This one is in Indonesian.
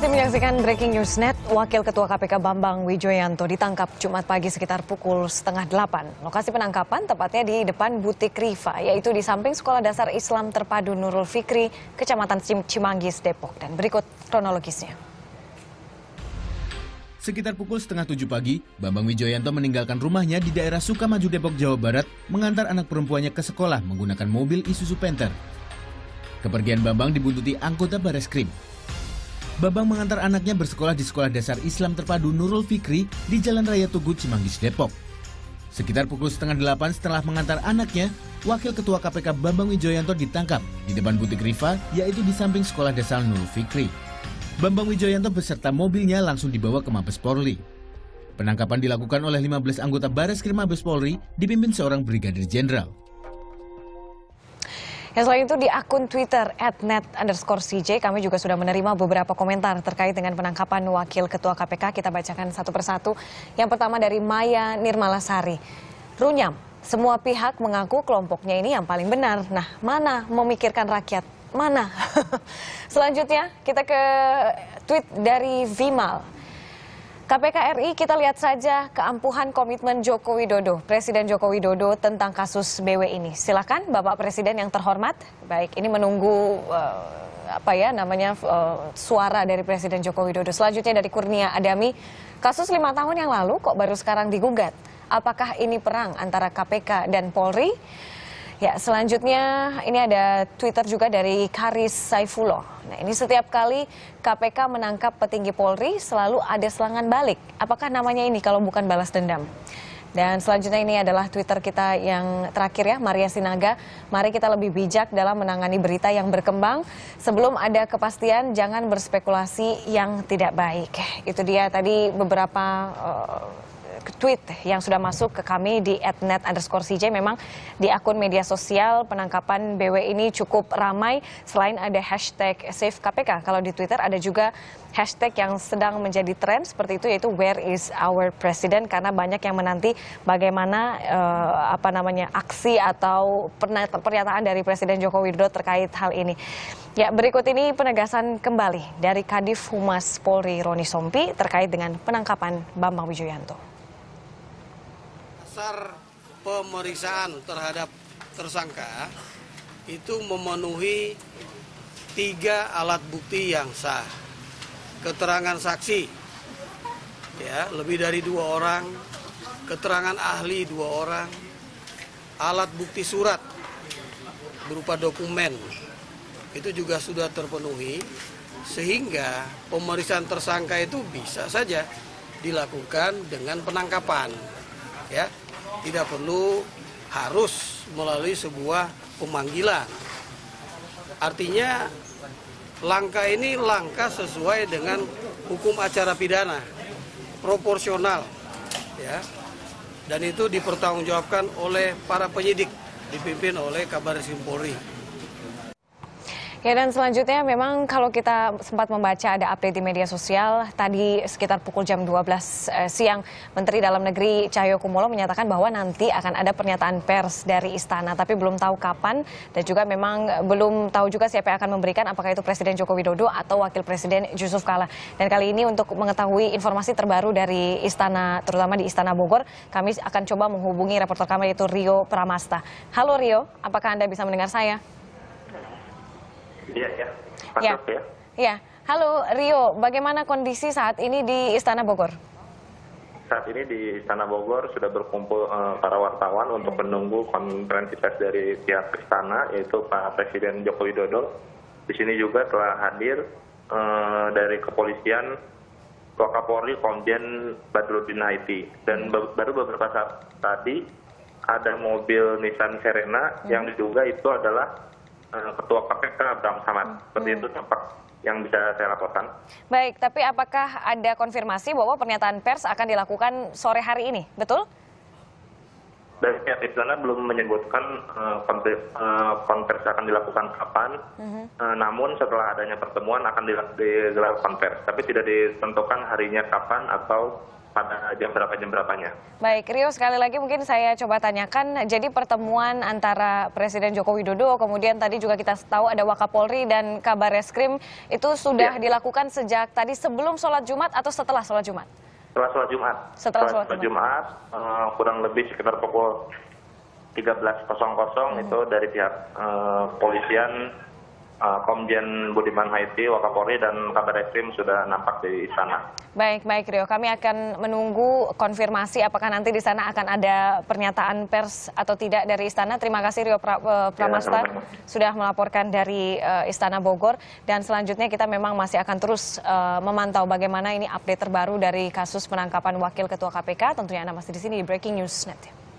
masih menyaksikan Breaking News Net, Wakil Ketua KPK Bambang Wijoyanto ditangkap Jumat pagi sekitar pukul setengah delapan. Lokasi penangkapan tepatnya di depan Butik Riva, yaitu di samping Sekolah Dasar Islam Terpadu Nurul Fikri, Kecamatan Cimanggis, Depok. Dan berikut kronologisnya. Sekitar pukul setengah tujuh pagi, Bambang Wijoyanto meninggalkan rumahnya di daerah Sukamaju, Depok, Jawa Barat, mengantar anak perempuannya ke sekolah menggunakan mobil Isuzu Panther. Kepergian Bambang dibuntuti anggota Bareskrim. Babang mengantar anaknya bersekolah di Sekolah Dasar Islam Terpadu Nurul Fikri di Jalan Raya Tugu Cimanggis, Depok. Sekitar pukul setengah delapan setelah mengantar anaknya, Wakil Ketua KPK Bambang Wijoyanto ditangkap di depan butik Riva, yaitu di samping Sekolah Dasar Nurul Fikri. Bambang Wijoyanto beserta mobilnya langsung dibawa ke Mabes Polri. Penangkapan dilakukan oleh 15 anggota Baris Krim Mabes Polri dipimpin seorang Brigadir Jenderal. Ya, selain itu di akun Twitter @net underscore CJ kami juga sudah menerima beberapa komentar terkait dengan penangkapan Wakil Ketua KPK. Kita bacakan satu persatu. Yang pertama dari Maya Nirmalasari. Runyam, semua pihak mengaku kelompoknya ini yang paling benar. Nah, mana memikirkan rakyat? Mana? Selanjutnya kita ke tweet dari Vimal. KPK RI kita lihat saja keampuhan komitmen Joko Widodo, Presiden Joko Widodo tentang kasus BW ini. Silakan Bapak Presiden yang terhormat. Baik, ini menunggu uh, apa ya namanya uh, suara dari Presiden Joko Widodo. Selanjutnya dari Kurnia Adami, kasus lima tahun yang lalu kok baru sekarang digugat. Apakah ini perang antara KPK dan Polri? Ya, selanjutnya ini ada Twitter juga dari Karis Saifullah. Nah, ini setiap kali KPK menangkap petinggi Polri selalu ada serangan balik. Apakah namanya ini kalau bukan balas dendam? Dan selanjutnya ini adalah Twitter kita yang terakhir ya, Maria Sinaga. Mari kita lebih bijak dalam menangani berita yang berkembang. Sebelum ada kepastian, jangan berspekulasi yang tidak baik. Itu dia tadi beberapa uh, tweet yang sudah masuk ke kami di @net underscore CJ memang di akun media sosial penangkapan BW ini cukup ramai. Selain ada hashtag Save KPK kalau di Twitter ada juga hashtag yang sedang menjadi tren seperti itu yaitu Where is our president? Karena banyak yang menanti bagaimana uh, apa namanya aksi atau pernyataan dari Presiden Joko Widodo terkait hal ini. Ya, berikut ini penegasan kembali dari Kadif Humas Polri Roni Sompi terkait dengan penangkapan Bambang Wijoyanto dasar pemeriksaan terhadap tersangka itu memenuhi tiga alat bukti yang sah. Keterangan saksi, ya lebih dari dua orang, keterangan ahli dua orang, alat bukti surat berupa dokumen itu juga sudah terpenuhi sehingga pemeriksaan tersangka itu bisa saja dilakukan dengan penangkapan ya tidak perlu harus melalui sebuah pemanggilan. Artinya langkah ini langkah sesuai dengan hukum acara pidana, proporsional, ya. Dan itu dipertanggungjawabkan oleh para penyidik dipimpin oleh Kabar Polri. Ya dan selanjutnya memang kalau kita sempat membaca ada update di media sosial tadi sekitar pukul jam 12 eh, siang Menteri Dalam Negeri Cahyo Kumolo menyatakan bahwa nanti akan ada pernyataan pers dari istana tapi belum tahu kapan dan juga memang belum tahu juga siapa yang akan memberikan apakah itu Presiden Joko Widodo atau Wakil Presiden Yusuf Kala. Dan kali ini untuk mengetahui informasi terbaru dari istana terutama di Istana Bogor kami akan coba menghubungi reporter kami yaitu Rio Pramasta. Halo Rio, apakah Anda bisa mendengar saya? Iya, ya. Masuk ya. Ya. Halo Rio, bagaimana kondisi saat ini di Istana Bogor? Saat ini di Istana Bogor sudah berkumpul uh, para wartawan untuk menunggu konferensi pers dari pihak Istana, yaitu Pak Presiden Joko Widodo. Di sini juga telah hadir uh, dari kepolisian, Wakapolri, Komjen Badrudin Haiti. Dan baru beberapa saat tadi ada mobil Nissan Serena hmm. yang diduga itu adalah Eh, Ketua KPK Abraham Samad. Seperti hmm. itu tampak yang bisa saya laporkan. Baik, tapi apakah ada konfirmasi bahwa pernyataan pers akan dilakukan sore hari ini, betul? Dari pihak istana belum menyebutkan eh, eh, konversi akan dilakukan kapan. Eh, namun setelah adanya pertemuan akan digelar konversi, tapi tidak ditentukan harinya kapan atau pada jam berapa jam berapanya. Baik, Rio sekali lagi mungkin saya coba tanyakan, jadi pertemuan antara Presiden Joko Widodo, kemudian tadi juga kita tahu ada Wakapolri dan Kabar Eskrim, itu sudah Ya. dilakukan sejak tadi sebelum sholat Jumat atau setelah sholat Jumat? Setelah sholat Jumat. Setelah sholat Jumat, eh, kurang lebih sekitar pukul 13.00 itu dari pihak eh, polisian, Komjen Budiman Haiti, Wakapolri dan Kabar Eskrim sudah nampak di istana. Baik, baik Rio, kami akan menunggu konfirmasi apakah nanti di sana akan ada pernyataan pers atau tidak dari istana. Terima kasih Rio pra, eh, Pramasta sama-sama. sudah melaporkan dari eh, Istana Bogor dan selanjutnya kita memang masih akan terus eh, memantau bagaimana ini update terbaru dari kasus penangkapan Wakil Ketua KPK. Tentunya Anda masih di sini di Breaking News Net.